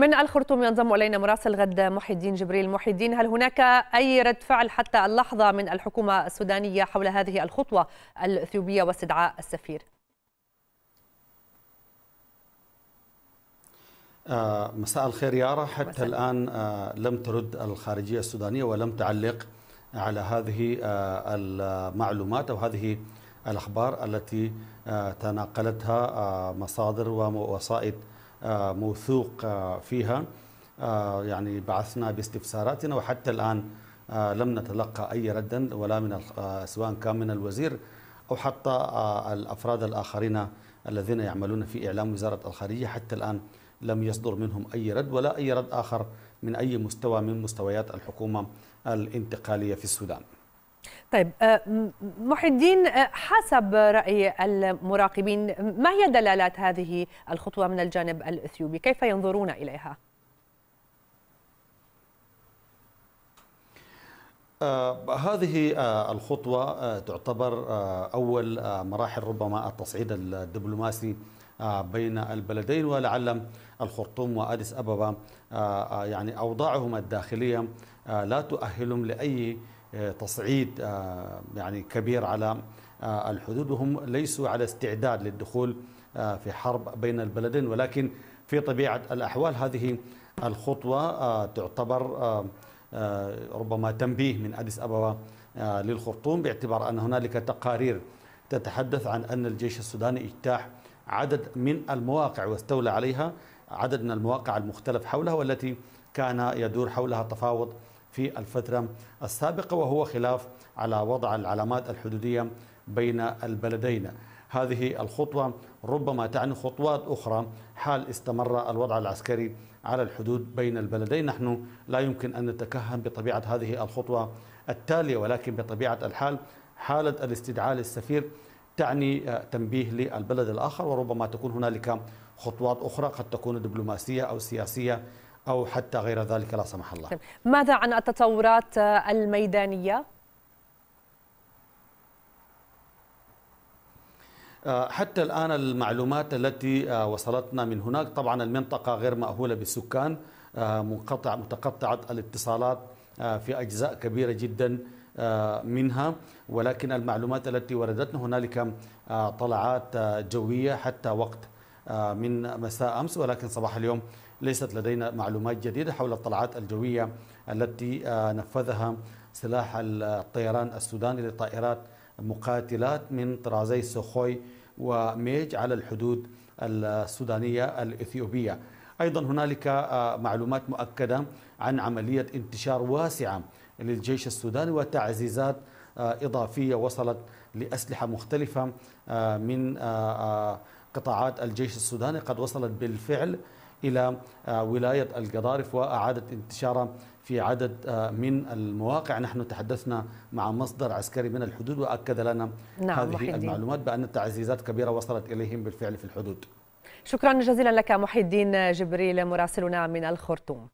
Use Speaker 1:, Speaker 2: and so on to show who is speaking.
Speaker 1: من الخرطوم ينضم إلينا مراسل غد محي الدين جبريل محي الدين هل هناك أي رد فعل حتى اللحظة من الحكومة السودانية حول هذه الخطوة الإثيوبية واستدعاء السفير؟
Speaker 2: آه مساء الخير يارا حتى مساء. الآن آه لم ترد الخارجية السودانية ولم تعلق على هذه آه المعلومات أو هذه الأخبار التي تناقلتها مصادر ووسائط موثوق آه، فيها. آه، يعني بعثنا باستفساراتنا وحتى الآن لم نتلقى أي ردا ولا من سواء كان من الوزير أو حتى الأفراد الآخرين الذين يعملون في إعلام وزارة الخارجية. حتى الآن لم يصدر منهم أي رد ولا أي رد آخر من أي مستوى من مستويات الحكومة الانتقالية في السودان.
Speaker 1: طيب آه، محي الدين آه، حسب رأي المراقبين ما هي دلالات هذه الخطوة من الجانب الإثيوبي كيف ينظرون إليها؟
Speaker 2: آه هذه الخطوة تعتبر أول مراحل ربما التصعيد الدبلوماسي بين البلدين ولعل الخرطوم وأديس أبابا يعني أوضاعهم الداخلية لا تؤهلهم لأي تصعيد آه، يعني كبير على آه، الحدود وهم ليسوا على استعداد للدخول آه، في حرب بين البلدين. ولكن في طبيعة الأحوال هذه الخطوة تعتبر ربما تنبيه من أديس أبابا للخرطوم باعتبار أن هنالك تقارير تتحدث عن أن الجيش السوداني اجتاح عدد من المواقع واستولى عليها عدد من المواقع المختلف حولها والتي كان يدور حولها تفاوض في الفترة السابقة وهو خلاف على وضع العلامات الحدودية بين البلدين. هذه الخطوة ربما تعني خطوات أخرى حال استمر الوضع العسكري على الحدود بين البلدين. نحن لا يمكن أن نتكهن بطبيعة هذه الخطوة التالية ولكن بطبيعة الحال حالة الاستدعاء للسفير تعني تنبيه للبلد الآخر وربما تكون هنالك خطوات أخرى قد تكون دبلوماسية أو سياسية أو حتى غير ذلك لا سمح الله طيب،
Speaker 1: ماذا عن التطورات الميدانية؟
Speaker 2: آه، حتى الآن المعلومات التي آه، وصلتنا من هناك طبعا المنطقة غير مأهولة بالسكان آه، منقطع متقطعة الاتصالات في أجزاء كبيرة جدا منها ولكن المعلومات التي وردتنا هنالك طلعات جوية حتى وقت من مساء أمس ولكن صباح اليوم ليست لدينا معلومات جديدة حول الطلعات الجوية التي آه، نفذها سلاح الطيران السوداني لطائرات مقاتلات من طرازي سوخوي وميج على الحدود السودانية الإثيوبية. أيضا هنالك آه، معلومات مؤكدة عن عملية انتشار واسعة للجيش السوداني وتعزيزات آه، إضافية وصلت لأسلحة مختلفة من قطاعات الجيش السوداني قد وصلت بالفعل إلى آه، ولاية القضارف وأعادت انتشارها في عدد آه، من المواقع. نحن تحدثنا مع مصدر عسكري من الحدود وأكد لنا نعم هذه محيدين. المعلومات بأن تعزيزات كبيرة وصلت إليهم بالفعل في الحدود.
Speaker 1: شكرا جزيلا لك محي الدين جبريل مراسلنا من الخرطوم.